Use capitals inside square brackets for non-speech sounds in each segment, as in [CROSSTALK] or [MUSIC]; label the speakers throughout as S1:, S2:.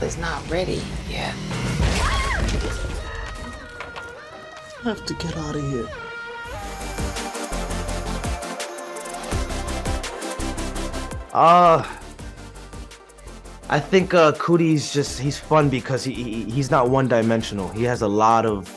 S1: is not ready yet.
S2: I have to get out of here.
S3: Uh, I think uh, Cootie's just he's fun because he, he he's not one dimensional. He has a lot of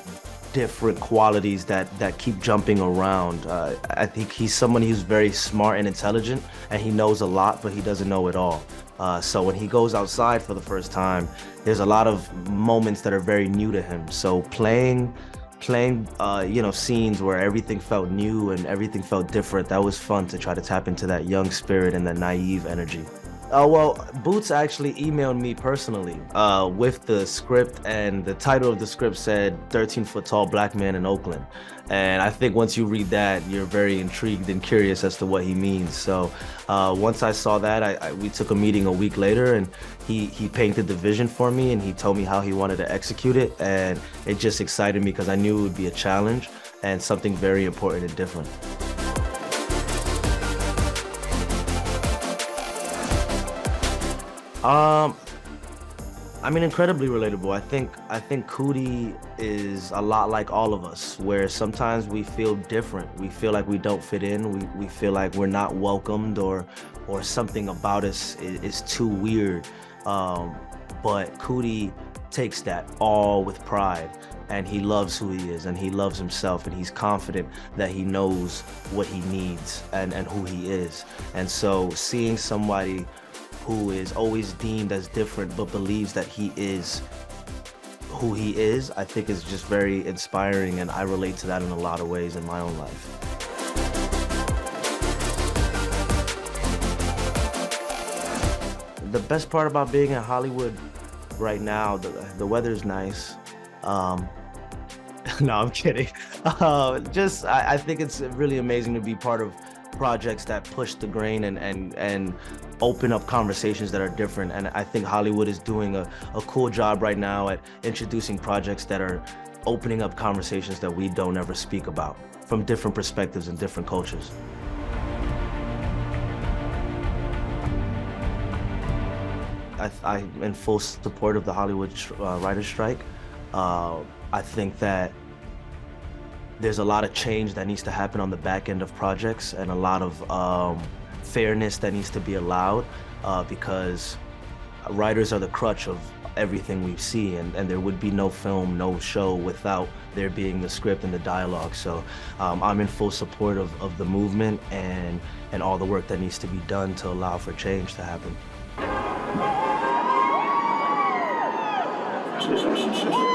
S3: different qualities that that keep jumping around. Uh, I think he's someone who's very smart and intelligent, and he knows a lot, but he doesn't know it all. Uh, so when he goes outside for the first time, there's a lot of moments that are very new to him. So playing playing uh, you know scenes where everything felt new and everything felt different that was fun to try to tap into that young spirit and that naive energy uh, well, Boots actually emailed me personally uh, with the script, and the title of the script said 13 foot tall black man in Oakland. And I think once you read that, you're very intrigued and curious as to what he means. So uh, once I saw that, I, I, we took a meeting a week later, and he, he painted the vision for me, and he told me how he wanted to execute it. And it just excited me because I knew it would be a challenge and something very important and different. Um, I mean, incredibly relatable. I think I think Cootie is a lot like all of us, where sometimes we feel different. We feel like we don't fit in. We, we feel like we're not welcomed, or or something about us is, is too weird. Um, but Cootie takes that all with pride, and he loves who he is, and he loves himself, and he's confident that he knows what he needs and and who he is. And so, seeing somebody who is always deemed as different but believes that he is who he is, I think is just very inspiring and I relate to that in a lot of ways in my own life. The best part about being in Hollywood right now, the, the weather's nice. Um, [LAUGHS] no, I'm kidding. [LAUGHS] Uh, just, I, I think it's really amazing to be part of projects that push the grain and and and open up conversations that are different. And i think hollywood is doing a, a cool job right now at introducing projects that are opening up conversations that we don't ever speak about from different perspectives and different cultures. I, i'm in full support of the hollywood uh, writers strike. Uh, i think that there's a lot of change that needs to happen on the back end of projects and a lot of um, fairness that needs to be allowed uh, because writers are the crutch of everything we see and, and there would be no film, no show without there being the script and the dialogue. So um, I'm in full support of, of the movement and, and all the work that needs to be done to allow for change to happen. [LAUGHS]